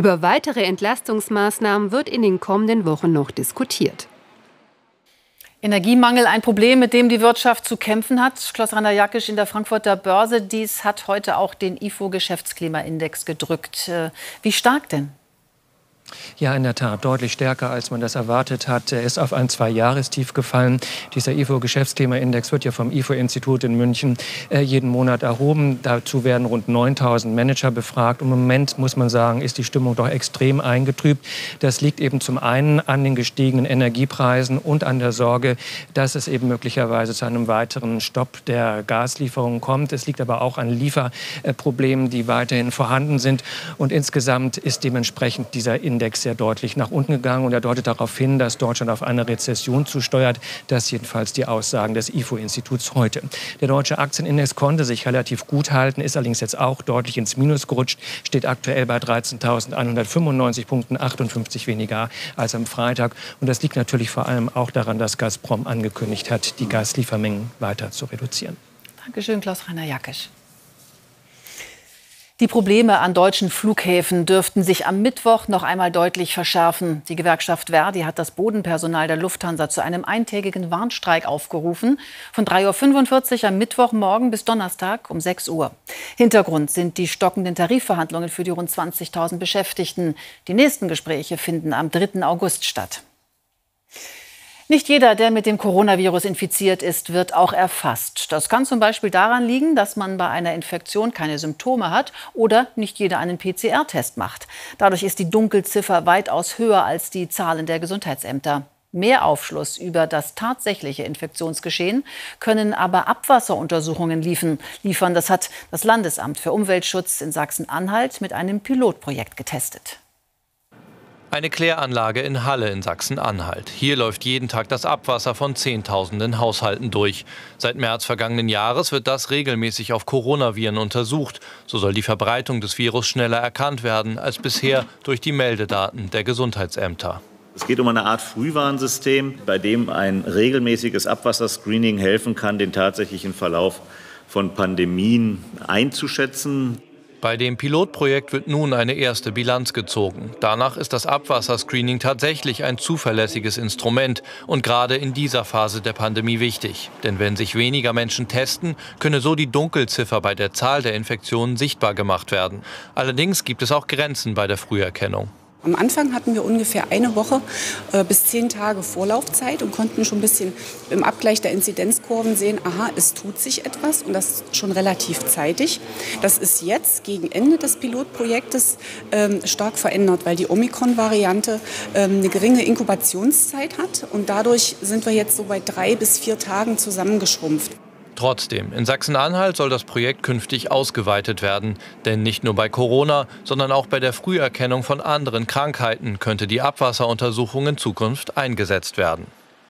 Über weitere Entlastungsmaßnahmen wird in den kommenden Wochen noch diskutiert. Energiemangel ein Problem, mit dem die Wirtschaft zu kämpfen hat. Schloss Jakisch in der Frankfurter Börse. Dies hat heute auch den IFO-Geschäftsklimaindex gedrückt. Äh, wie stark denn? Ja, in der Tat, deutlich stärker, als man das erwartet hat. Er ist auf ein Zwei-Jahrestief gefallen. Dieser IFO-Geschäftsklimaindex wird ja vom IFO-Institut in München äh, jeden Monat erhoben. Dazu werden rund 9000 Manager befragt. Im Moment, muss man sagen, ist die Stimmung doch extrem eingetrübt. Das liegt eben zum einen an den gestiegenen Energiepreisen und an der Sorge, dass es eben möglicherweise zu einem weiteren Stopp der Gaslieferungen kommt. Es liegt aber auch an Lieferproblemen, die weiterhin vorhanden sind. Und insgesamt ist dementsprechend dieser Index Index sehr deutlich nach unten gegangen und er deutet darauf hin, dass Deutschland auf eine Rezession zusteuert. Das jedenfalls die Aussagen des IFO-Instituts heute. Der deutsche Aktienindex konnte sich relativ gut halten, ist allerdings jetzt auch deutlich ins Minus gerutscht, steht aktuell bei 13.195 Punkten, 58 weniger als am Freitag. Und das liegt natürlich vor allem auch daran, dass Gazprom angekündigt hat, die Gasliefermengen weiter zu reduzieren. Dankeschön, Klaus-Rainer Jackisch. Die Probleme an deutschen Flughäfen dürften sich am Mittwoch noch einmal deutlich verschärfen. Die Gewerkschaft Verdi hat das Bodenpersonal der Lufthansa zu einem eintägigen Warnstreik aufgerufen. Von 3.45 Uhr am Mittwochmorgen bis Donnerstag um 6 Uhr. Hintergrund sind die stockenden Tarifverhandlungen für die rund 20.000 Beschäftigten. Die nächsten Gespräche finden am 3. August statt. Nicht jeder, der mit dem Coronavirus infiziert ist, wird auch erfasst. Das kann zum Beispiel daran liegen, dass man bei einer Infektion keine Symptome hat oder nicht jeder einen PCR-Test macht. Dadurch ist die Dunkelziffer weitaus höher als die Zahlen der Gesundheitsämter. Mehr Aufschluss über das tatsächliche Infektionsgeschehen können aber Abwasseruntersuchungen liefern. Das hat das Landesamt für Umweltschutz in Sachsen-Anhalt mit einem Pilotprojekt getestet. Eine Kläranlage in Halle in Sachsen-Anhalt. Hier läuft jeden Tag das Abwasser von Zehntausenden Haushalten durch. Seit März vergangenen Jahres wird das regelmäßig auf Coronaviren untersucht. So soll die Verbreitung des Virus schneller erkannt werden als bisher durch die Meldedaten der Gesundheitsämter. Es geht um eine Art Frühwarnsystem, bei dem ein regelmäßiges Abwasserscreening helfen kann, den tatsächlichen Verlauf von Pandemien einzuschätzen. Bei dem Pilotprojekt wird nun eine erste Bilanz gezogen. Danach ist das Abwasserscreening tatsächlich ein zuverlässiges Instrument und gerade in dieser Phase der Pandemie wichtig. Denn wenn sich weniger Menschen testen, könne so die Dunkelziffer bei der Zahl der Infektionen sichtbar gemacht werden. Allerdings gibt es auch Grenzen bei der Früherkennung. Am Anfang hatten wir ungefähr eine Woche äh, bis zehn Tage Vorlaufzeit und konnten schon ein bisschen im Abgleich der Inzidenzkurven sehen, aha, es tut sich etwas und das schon relativ zeitig. Das ist jetzt gegen Ende des Pilotprojektes ähm, stark verändert, weil die Omikron-Variante ähm, eine geringe Inkubationszeit hat und dadurch sind wir jetzt so bei drei bis vier Tagen zusammengeschrumpft. Trotzdem, in Sachsen-Anhalt soll das Projekt künftig ausgeweitet werden. Denn nicht nur bei Corona, sondern auch bei der Früherkennung von anderen Krankheiten könnte die Abwasseruntersuchung in Zukunft eingesetzt werden.